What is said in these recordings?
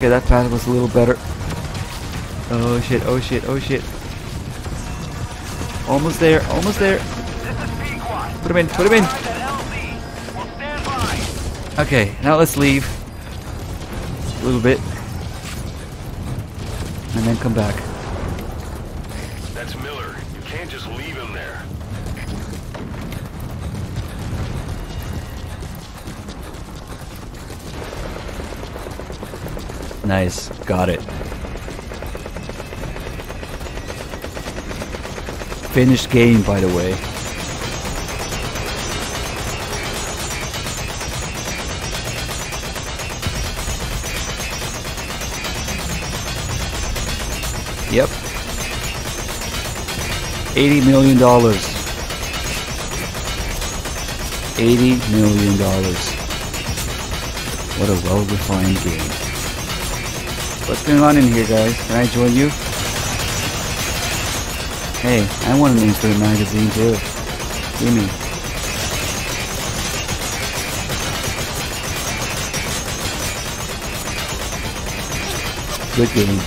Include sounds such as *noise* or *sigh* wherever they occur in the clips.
Okay, that path was a little better. Oh shit, oh shit, oh shit. Almost there, almost there. Put him in, put him in. Okay, now let's leave. A little bit. And then come back. Nice, got it. Finished game, by the way. Yep. $80 million. $80 million. What a well-refined game. What's going on in here, guys? Can I join you? Hey, I want an insert magazine too. Give me. Good game.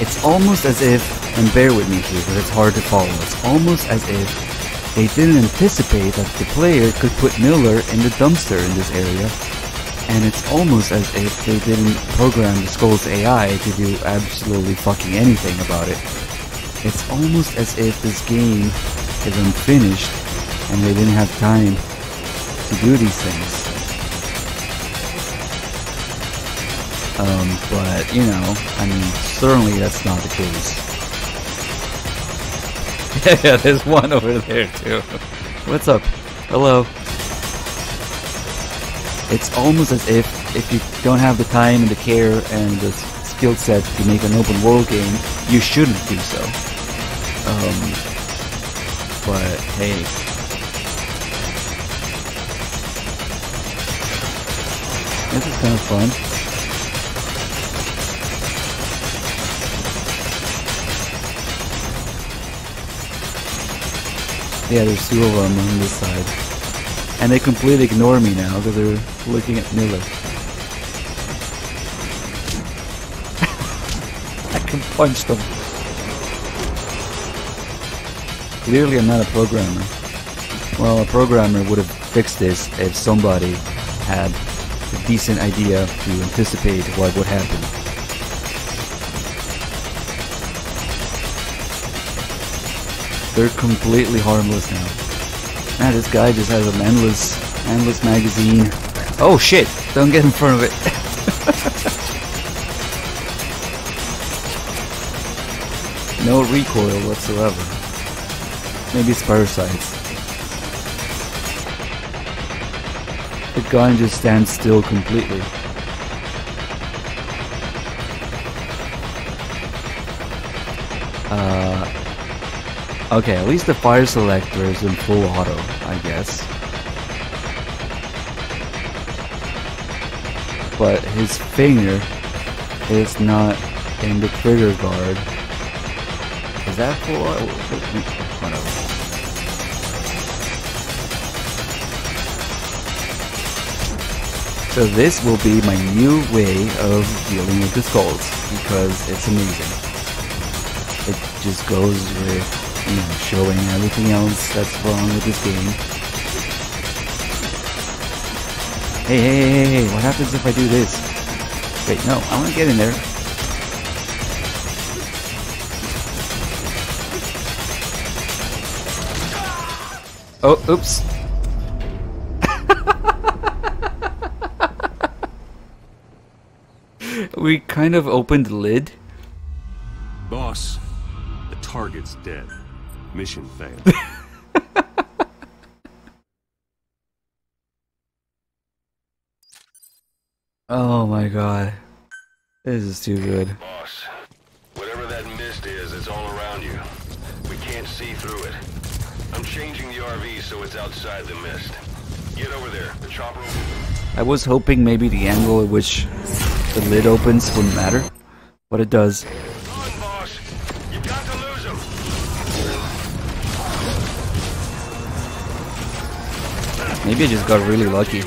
It's almost as if, and bear with me here because it's hard to follow, it's almost as if they didn't anticipate that the player could put Miller in the dumpster in this area and it's almost as if they didn't program the Skull's AI to do absolutely fucking anything about it. It's almost as if this game is unfinished and they didn't have time to do these things. Um, but, you know, I mean, certainly that's not the case. yeah, *laughs* yeah, there's one over there too. What's up? Hello. It's almost as if if you don't have the time and the care and the skill set to make an open world game, you shouldn't do so. Um, but hey, this is kind of fun. Yeah, there's two of them on this side. And they completely ignore me now because they're looking at Miller. *laughs* I can punch them. Clearly I'm not a programmer. Well, a programmer would have fixed this if somebody had a decent idea to anticipate what would happen. They're completely harmless now. Man, this guy just has an endless, endless magazine. Oh shit! Don't get in front of it. *laughs* no recoil whatsoever. Maybe it's parasites. The gun just stands still completely. Uh, okay, at least the fire selector is in full auto, I guess. But his finger is not in the trigger guard. Is that full auto? So this will be my new way of dealing with the skulls because it's amazing. It just goes with, you know, showing everything else that's wrong with this game. Hey, hey, hey, hey, what happens if I do this? Wait, no, I want to get in there. Oh, oops. *laughs* we kind of opened the lid. Boss, the target's dead. Mission failed. *laughs* Oh my god. This is too good. Boss, whatever that mist is, it's all around you. We can't see through it. I'm changing the RV so it's outside the mist. Get over there. The chopper. I was hoping maybe the angle at which the lid opens wouldn't matter, but it does. I just got really lucky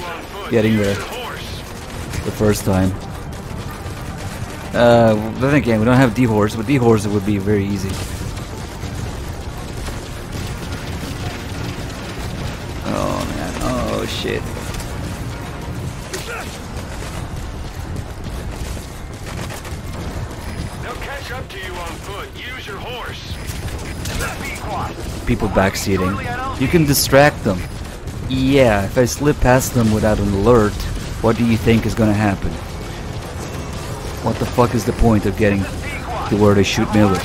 getting there the first time. Uh, then again, we don't have D-Horse. With D-Horse, it would be very easy. Oh, man. Oh, shit. They'll catch up to you on foot. Use your horse. People backseating. You can distract them. Yeah, if I slip past them without an alert, what do you think is gonna happen? What the fuck is the point of getting to where they shoot Miller?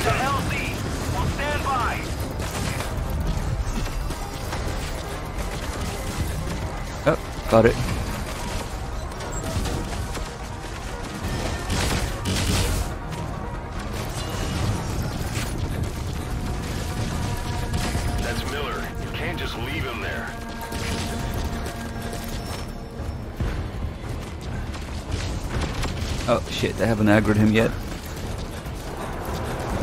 Oh, got it. Shit, they haven't aggroed him yet.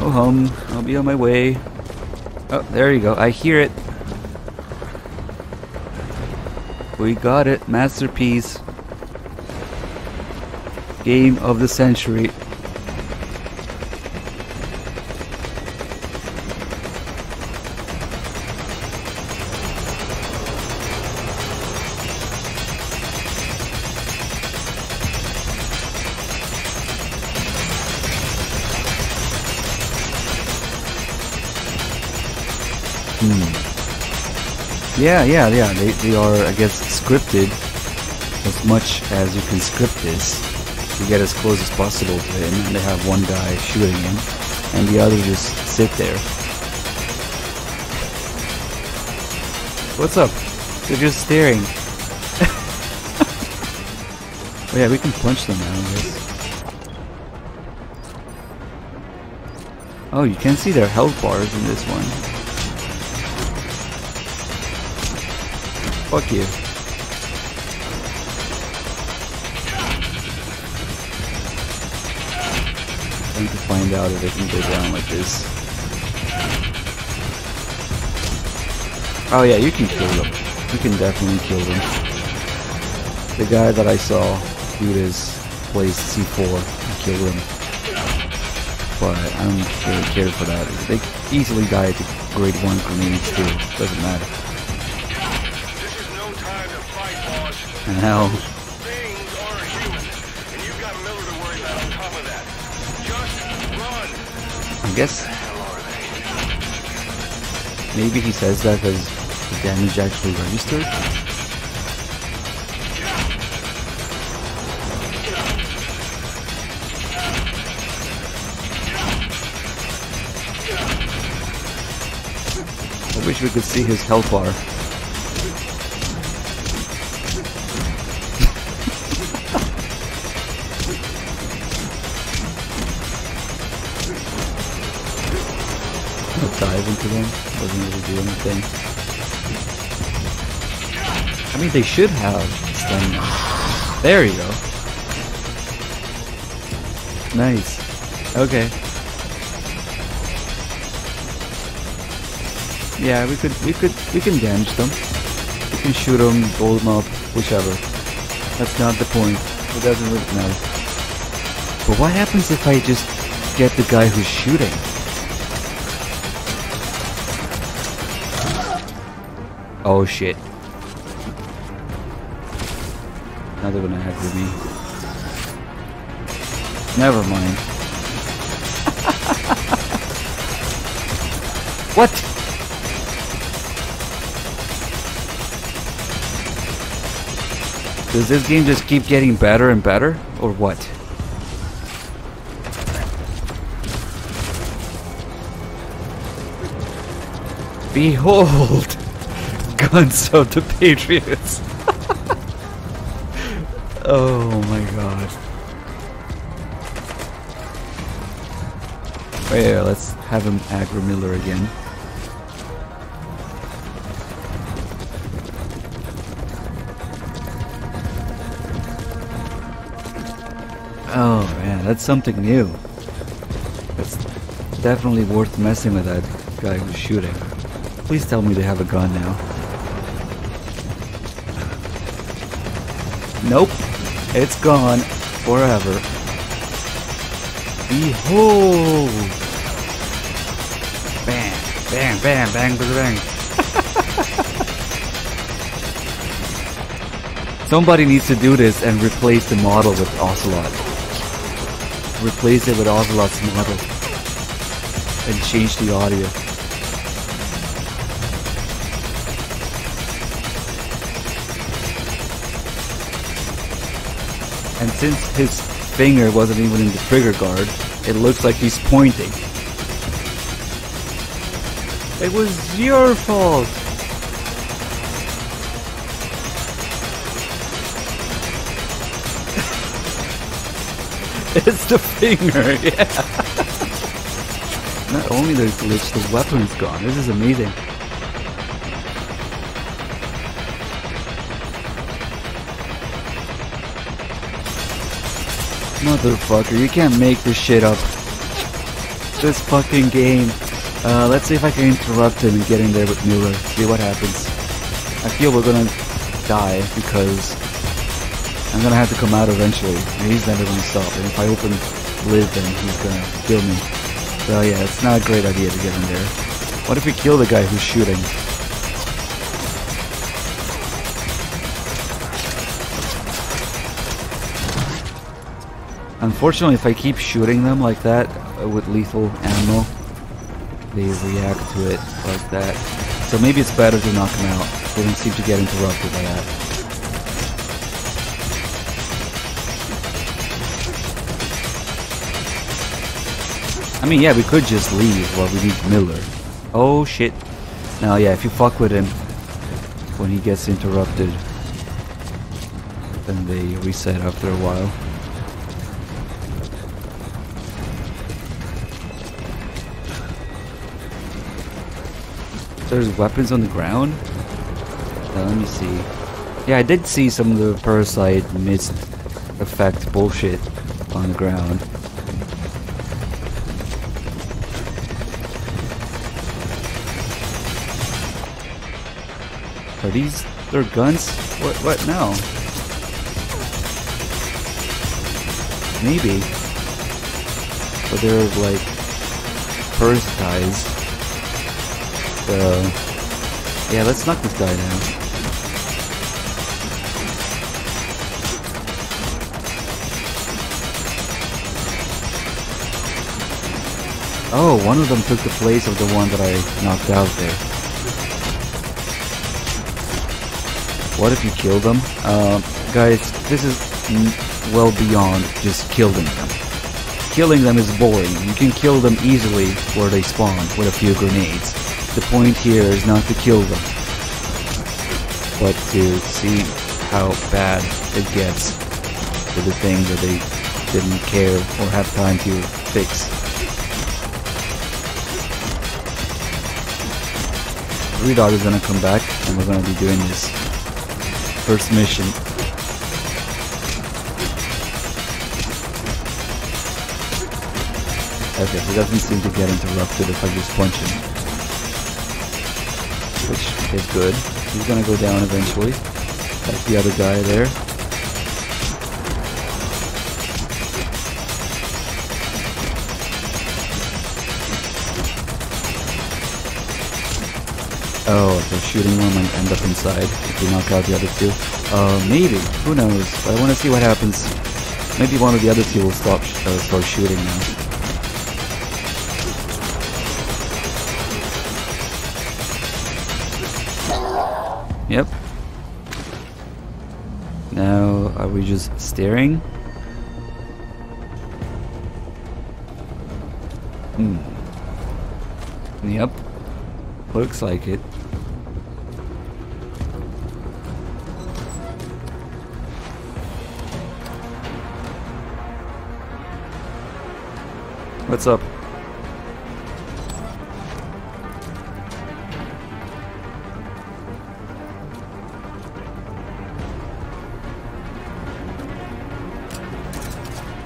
Oh hum, I'll be on my way. Oh, there you go, I hear it. We got it, masterpiece. Game of the century. Yeah, yeah, yeah. They, they are, I guess, scripted as much as you can script this to get as close as possible to him. And they have one guy shooting him, and the other just sit there. What's up? They're just staring. *laughs* oh yeah, we can punch them now. Oh, you can see their health bars in this one. Fuck you. I need to find out if I can go down like this. Oh yeah, you can kill them. You can definitely kill them. The guy that I saw do this plays C4 and kill him. But I don't really care for that. They easily die to grade 1 grenades too. Doesn't matter. Just run. I guess maybe he says that because the damage actually registered. I wish we could see his health bar. Into them. Really do anything. I mean, they should have stamina. There you go. Nice. Okay. Yeah, we could, we could, we can damage them. We can shoot them, blow them up, whichever. That's not the point. It doesn't really matter. But what happens if I just get the guy who's shooting? Oh shit. Now they're gonna hack with me. Never mind. *laughs* what? Does this game just keep getting better and better? Or what? Behold! Guns *laughs* of the Patriots! *laughs* oh my god. Oh yeah, let's have him aggro Miller again. Oh man, that's something new. It's definitely worth messing with that guy who's shooting. Please tell me they have a gun now. Nope. It's gone forever. Behold! Bang, bang, bang, bang, bang. *laughs* Somebody needs to do this and replace the model with Ocelot. Replace it with Ocelot's model. And change the audio. And since his finger wasn't even in the trigger guard, it looks like he's pointing. It was your fault! *laughs* it's the finger, *laughs* yeah! Not only the glitch, the weapon's gone. This is amazing. Motherfucker, you can't make this shit up. This fucking game. Uh, let's see if I can interrupt him and get in there with Miller. See what happens. I feel we're gonna die because I'm gonna have to come out eventually. And he's never gonna stop. And if I open live, then he's gonna kill me. So yeah, it's not a great idea to get in there. What if we kill the guy who's shooting? Unfortunately, if I keep shooting them like that uh, with lethal ammo, they react to it like that. So maybe it's better to knock them out. They don't seem to get interrupted by that. I mean, yeah, we could just leave while we need Miller. Oh shit. Now, yeah, if you fuck with him when he gets interrupted, then they reset after a while. There's weapons on the ground? Now, let me see. Yeah, I did see some of the parasite mist effect bullshit on the ground. Are these their guns? What what now? Maybe. But they're like parasitized. So yeah, let's knock this guy down. Oh, one of them took the place of the one that I knocked out there. What if you kill them? Uh, guys, this is well beyond just killing them. Killing them is boring. You can kill them easily where they spawn with a few grenades. The point here is not to kill them, but to see how bad it gets for the things that they didn't care or have time to fix. Three Dog is gonna come back and we're gonna be doing this first mission. Okay, he doesn't seem to get interrupted if I just punch him. Which is good. He's gonna go down eventually. Like the other guy there. Oh, they're shooting one might end up inside if we knock out the other two. Uh, maybe. Who knows? But I want to see what happens. Maybe one of the other two will stop uh, start shooting now. Are we just staring? Hmm. Yep. Looks like it. What's up?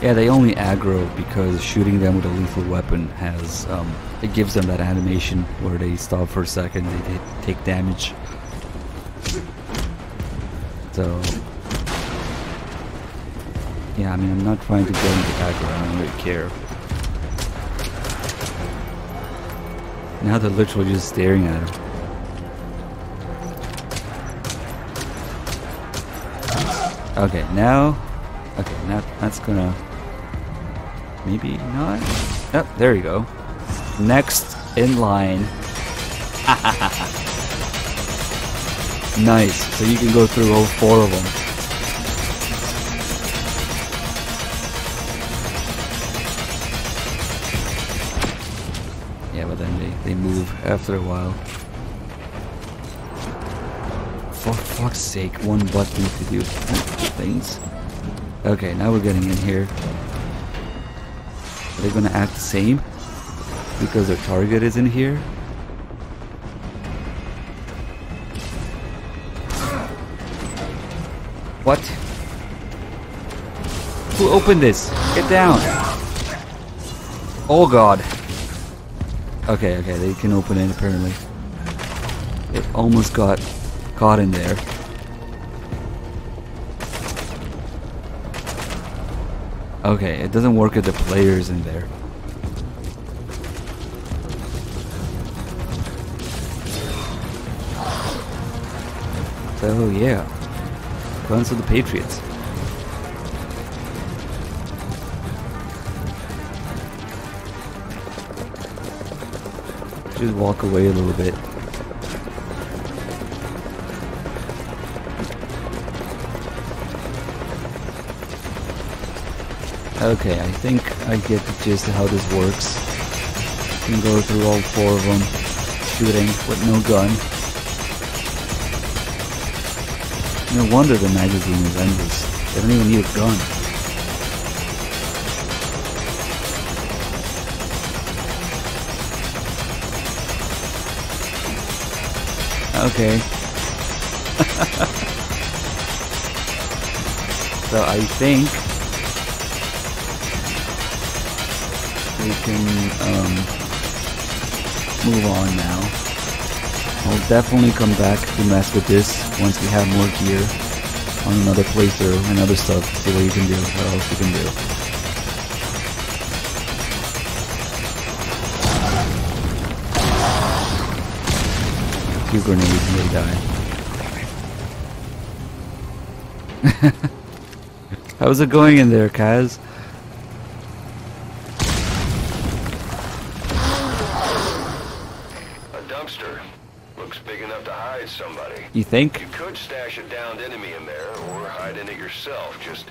Yeah, they only aggro because shooting them with a lethal weapon has, um, it gives them that animation where they stop for a second, they, they take damage. So, yeah, I mean, I'm not trying to get into aggro, I don't really care. Now they're literally just staring at him. Okay, now... Okay, now that's gonna Maybe not? Oh, there you go. Next in line. *laughs* nice. So you can go through all four of them. Yeah, but then they, move after a while. For fuck's sake, one button to do things. Okay, now we're getting in here. Are they gonna act the same? Because their target is in here? What? Who opened this? Get down! Oh god. Okay, okay, they can open it apparently. It almost got caught in there. Okay, it doesn't work with the players in there. So yeah, guns of the Patriots. Just walk away a little bit. Okay, I think I get the gist of how this works. You can go through all four of them, shooting with no gun. No wonder the magazine is endless. They don't even need a gun. Okay. *laughs* so I think we can um, move on now. I'll definitely come back to mess with this once we have more gear on another playthrough and other stuff to see what you can do, what else you can do. Few grenades may die. *laughs* How's it going in there, Kaz? You think? You could stash a downed enemy in there, or hide in it yourself. Just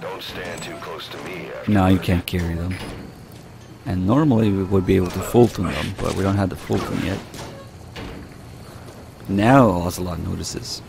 don't stand too close to me. No, you can't carry them. And normally we would be able to Fulton them, but we don't have the Fulton yet. Now Ocelot notices.